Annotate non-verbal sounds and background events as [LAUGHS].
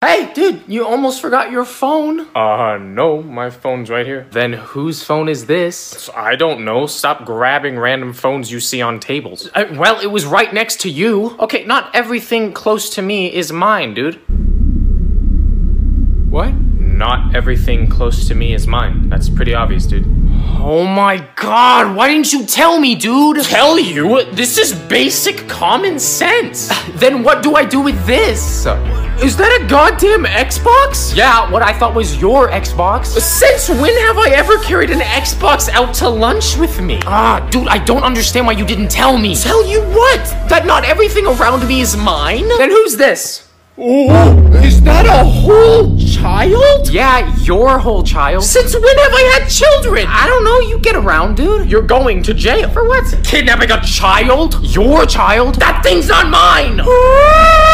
Hey, dude, you almost forgot your phone. Uh, no, my phone's right here. Then whose phone is this? I don't know. Stop grabbing random phones you see on tables. Uh, well, it was right next to you. Okay, not everything close to me is mine, dude. What? Not everything close to me is mine. That's pretty obvious, dude. Oh my god, why didn't you tell me, dude? Tell you? This is basic common sense. [LAUGHS] Then what do I do with this? Is that a goddamn Xbox? Yeah, what I thought was your Xbox. Since when have I ever carried an Xbox out to lunch with me? Ah, dude, I don't understand why you didn't tell me. Tell you what? That not everything around me is mine? Then who's this? Oh, is that a whole child? Yeah, your whole child. Since when have I had children? I don't know, you get around, dude. You're going to jail. For what? Kidnapping a child? Your child? That thing's not mine! [LAUGHS]